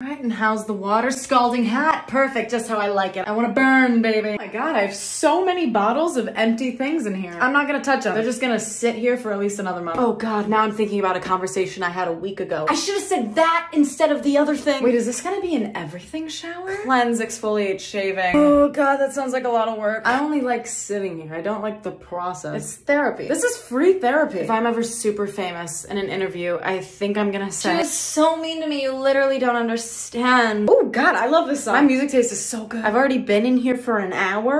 Right, and how's the water? Scalding hot. Perfect, just how I like it. I wanna burn, baby. Oh my god, I have so many bottles of empty things in here. I'm not gonna touch them. They're just gonna sit here for at least another month. Oh god, now I'm thinking about a conversation I had a week ago. I should have said that instead of the other thing. Wait, is this gonna be an everything shower? Cleanse, exfoliate, shaving. Oh god, that sounds like a lot of work. I only like sitting here. I don't like the process. It's therapy. This is free therapy. If I'm ever super famous in an interview, I think I'm gonna say, She was so mean to me, you literally don't understand. Oh god, I love this song. My music taste is so good. I've already been in here for an hour.